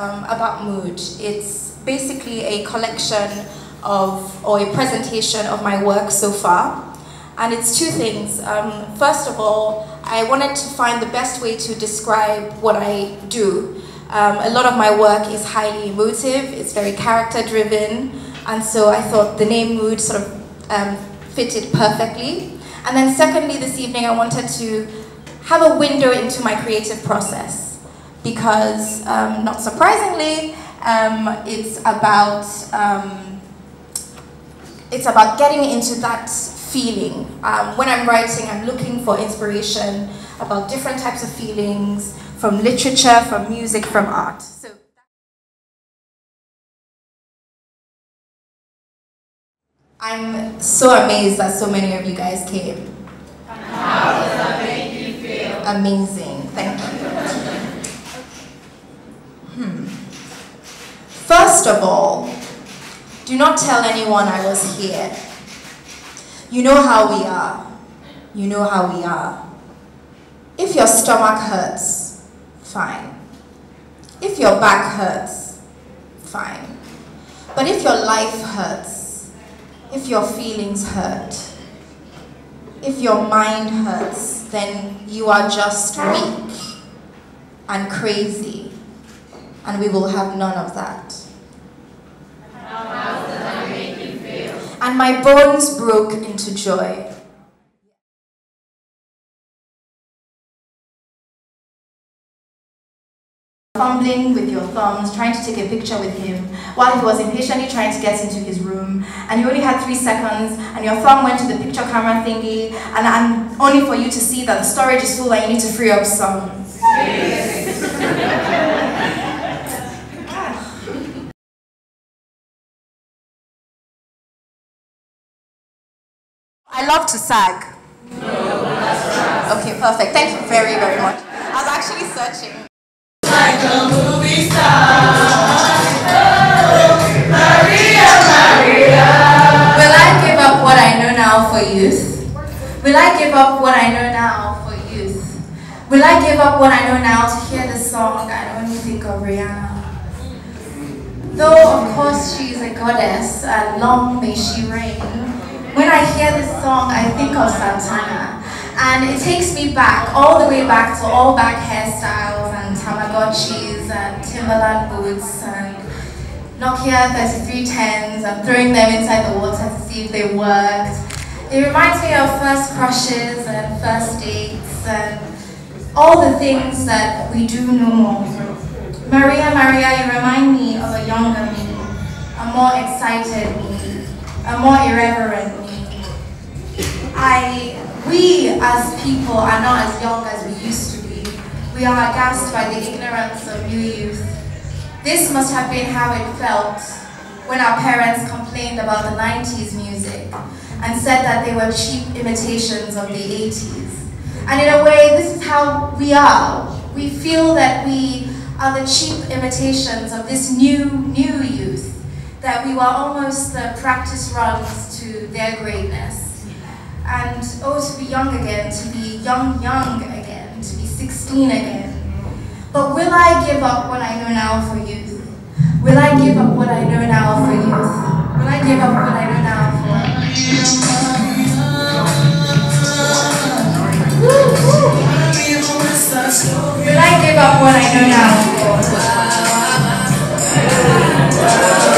about mood. It's basically a collection of, or a presentation of my work so far. And it's two things. Um, first of all, I wanted to find the best way to describe what I do. Um, a lot of my work is highly emotive, it's very character driven, and so I thought the name Mood sort of um, fitted perfectly. And then secondly, this evening I wanted to have a window into my creative process because, um, not surprisingly, um, it's about um, it's about getting into that feeling. Um, when I'm writing, I'm looking for inspiration about different types of feelings from literature, from music, from art. So I'm so amazed that so many of you guys came. How does that make you feel? Amazing, thank you. Hmm. First of all, do not tell anyone I was here. You know how we are. You know how we are. If your stomach hurts, fine. If your back hurts, fine. But if your life hurts, if your feelings hurt, if your mind hurts, then you are just weak and crazy, and we will have none of that. How does that make you feel? And my bones broke into joy. Fumbling with your thumbs, trying to take a picture with him, while he was impatiently trying to get into his room, and you only had three seconds, and your thumb went to the picture camera thingy, and, and only for you to see that the storage is full and you need to free up some. I love to sag. Okay, perfect. Thank you very, very much. I was actually searching. Like a movie star. Maria, Maria. Will I give up what I know now for youth? Will I give up what I know now for youth? Will I give up what I know now to hear this song and only think of Rihanna? Though, of course, she is a goddess, and long may she reign. When I hear this song, I think of Santana. And it takes me back, all the way back to all back hairstyles and Tamagotchis and Timberland boots and Nokia 3310s and throwing them inside the water to see if they worked. It reminds me of first crushes and first dates and all the things that we do no more. Maria, Maria, you remind me of a younger me, a more excited me, a more irreverent. I, we as people are not as young as we used to be. We are aghast by the ignorance of new youth. This must have been how it felt when our parents complained about the 90s music and said that they were cheap imitations of the 80s. And in a way, this is how we are. We feel that we are the cheap imitations of this new, new youth, that we were almost the practice runs to their greatness. And oh, to be young again, to be young, young again, to be 16 again. But will I give up what I know now for youth? Will I give up what I know now for youth? Will I give up what I know now for. Will I give up what I know now for?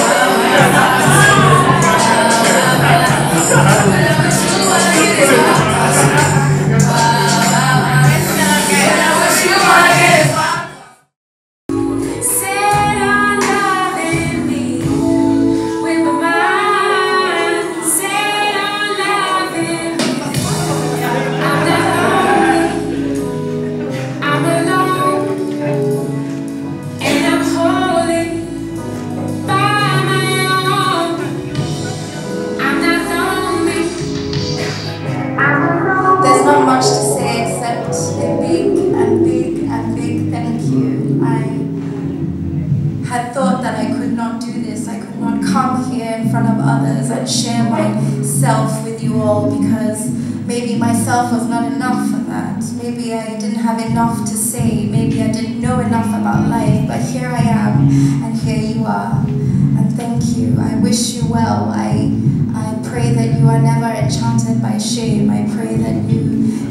Myself with you all because maybe myself was not enough for that. Maybe I didn't have enough to say. Maybe I didn't know enough about life, but here I am, and here you are. And thank you. I wish you well. I, I pray that you are never enchanted by shame. I pray that you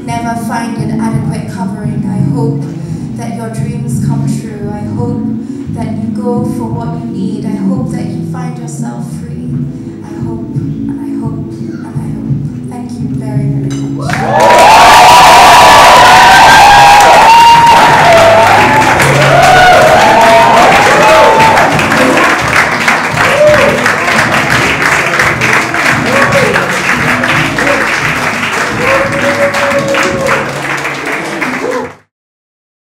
never find an adequate covering. I hope that your dreams come true. I hope that you go for what you need. I hope that you find yourself free. I hope,